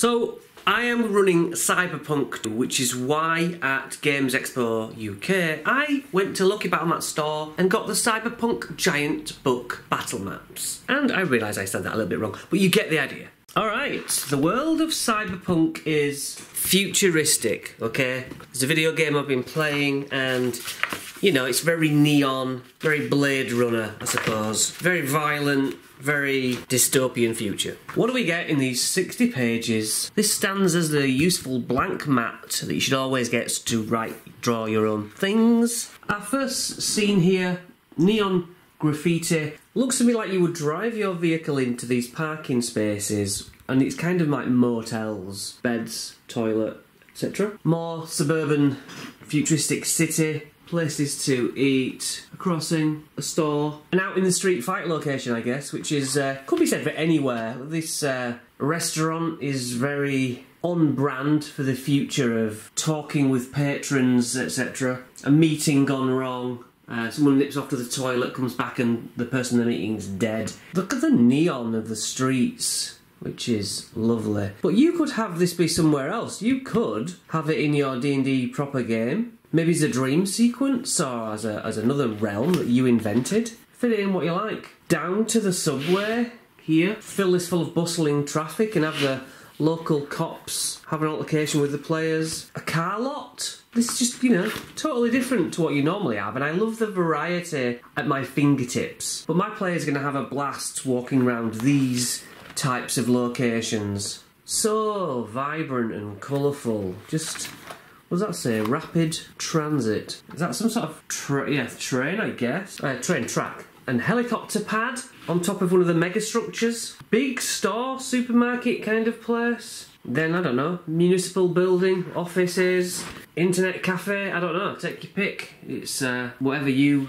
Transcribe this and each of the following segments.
So I am running Cyberpunk, which is why at Games Expo UK I went to Lucky on store and got the Cyberpunk Giant Book battle maps. And I realise I said that a little bit wrong, but you get the idea. Alright, the world of Cyberpunk is futuristic, okay? It's a video game I've been playing and you know, it's very neon, very Blade Runner, I suppose. Very violent, very dystopian future. What do we get in these 60 pages? This stands as the useful blank mat that you should always get to write, draw your own things. Our first scene here, neon graffiti. Looks to me like you would drive your vehicle into these parking spaces and it's kind of like motels, beds, toilet, etc. More suburban futuristic city places to eat, a crossing, a store, an out in the street fight location, I guess, which is uh, could be said for anywhere. This uh, restaurant is very on brand for the future of talking with patrons, etc. A meeting gone wrong. Uh, someone nips off to the toilet, comes back, and the person they're meeting's dead. Look at the neon of the streets which is lovely. But you could have this be somewhere else. You could have it in your D&D proper game Maybe as a dream sequence or as, a, as another realm that you invented. Fit it in what you like. Down to the subway here. Fill this full of bustling traffic and have the local cops have an altercation with the players. A car lot. This is just, you know, totally different to what you normally have, and I love the variety at my fingertips. But my player's going to have a blast walking around these types of locations. So vibrant and colourful. Just what does that say? Rapid transit. Is that some sort of tra- yeah train? I guess. Uh, train track and helicopter pad on top of one of the mega structures. Big store, supermarket kind of place. Then I don't know, municipal building, offices, internet cafe. I don't know. Take your pick. It's uh, whatever you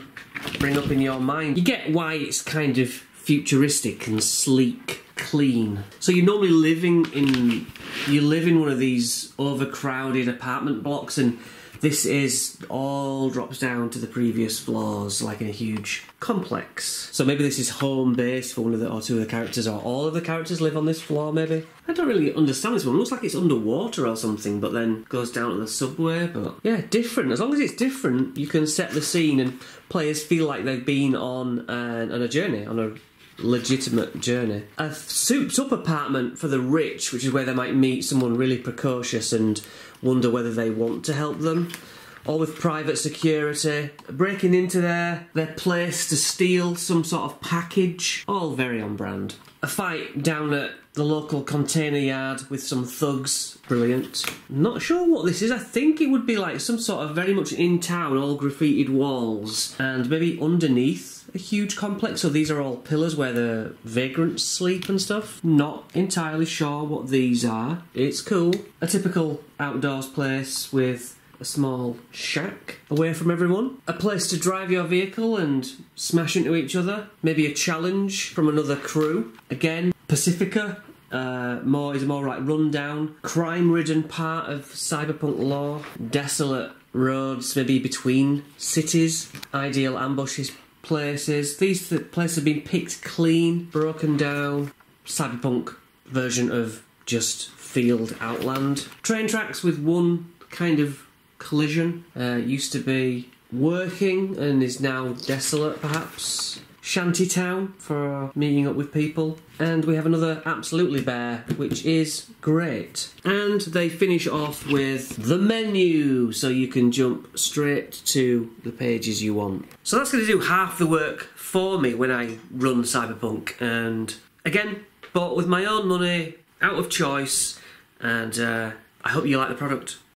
bring up in your mind. You get why it's kind of futuristic and sleek clean. So you're normally living in you live in one of these overcrowded apartment blocks and this is all drops down to the previous floors like in a huge complex. So maybe this is home base for one of the or two of the characters or all of the characters live on this floor maybe. I don't really understand this one. It looks like it's underwater or something but then goes down to the subway but yeah, different. As long as it's different, you can set the scene and players feel like they've been on an, on a journey, on a legitimate journey. A souped up apartment for the rich, which is where they might meet someone really precocious and wonder whether they want to help them. All with private security, breaking into their, their place to steal some sort of package. All very on brand. A fight down at the local container yard with some thugs. Brilliant. Not sure what this is. I think it would be like some sort of very much in town, all graffitied walls, and maybe underneath a huge complex. So these are all pillars where the vagrants sleep and stuff. Not entirely sure what these are. It's cool. A typical outdoors place with a small shack away from everyone. A place to drive your vehicle and smash into each other. Maybe a challenge from another crew. Again, Pacifica. Uh, more is a more like rundown, crime-ridden part of cyberpunk lore. Desolate roads, maybe between cities. Ideal ambushes places. These places have been picked clean, broken down. Cyberpunk version of just field outland. Train tracks with one kind of collision. Uh, used to be working and is now desolate, perhaps shantytown for meeting up with people. And we have another absolutely bare, which is great. And they finish off with the menu, so you can jump straight to the pages you want. So that's going to do half the work for me when I run Cyberpunk. And again, bought with my own money, out of choice, and uh, I hope you like the product.